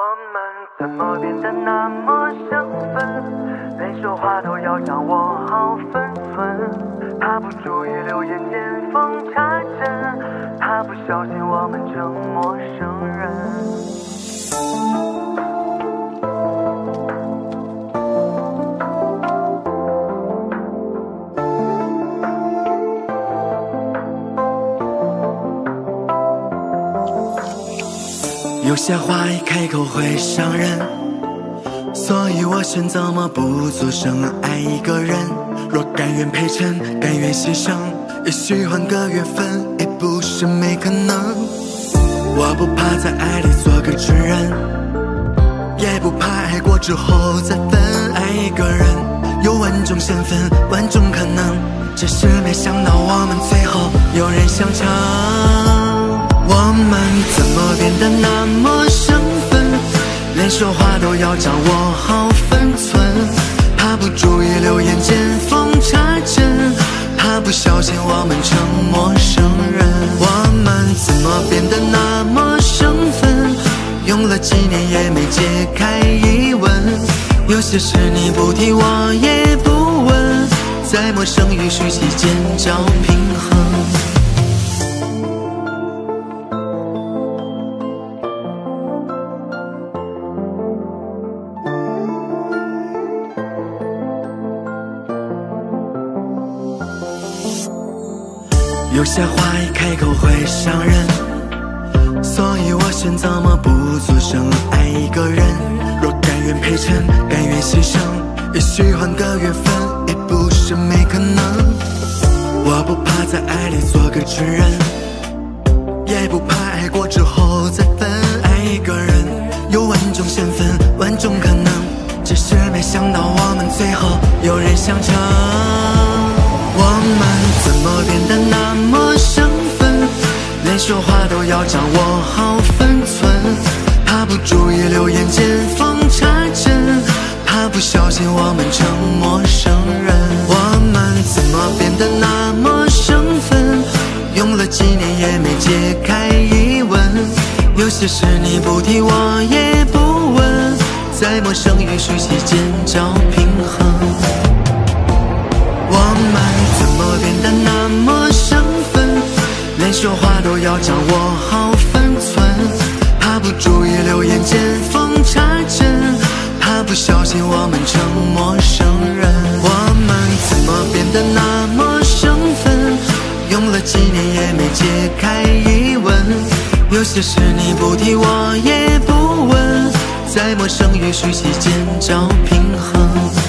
我们怎么变得那么生分？连说话都要掌握好分寸，怕不注意流言见缝插针，怕不小心我们成陌生人。有些话一开口会伤人，所以我选择默不作声。爱一个人，若甘愿陪衬，甘愿牺牲，也许换个缘分，也不是没可能。我不怕在爱里做个蠢人，也不怕爱过之后再分。爱一个人，有万种身份，万种可能，只是没想到我们最后有人相称。我们怎么变得那么生分？连说话都要掌握好分寸，怕不注意流言见缝插针，怕不小心我们成陌生人。我们怎么变得那么生分？用了几年也没解开疑问，有些事你不提我也不问，在陌生与熟悉间找平衡。有些话一开口会伤人，所以我选择默不作声。爱一个人，若甘愿陪衬，甘愿牺牲，也许换个缘分，也不是没可能。我不怕在爱里做个蠢人，也不怕爱过之后再分。爱一个人，有万种身份，万种可能，只是没想到我们最后有人相称。说话都要掌握好分寸，怕不注意流言见缝插针，怕不小心我们成陌生人。我们怎么变得那么生分？用了几年也没解开疑问，有些事你不提我也不问，在陌生与熟悉间找平衡。我们怎么变得那么生分？连说话要掌握好分寸，怕不注意流言见缝插针，怕不小心我们成陌生人。我们怎么变得那么生分？用了几年也没解开疑问，有些事你不提我也不问，在陌生与熟悉间找平衡。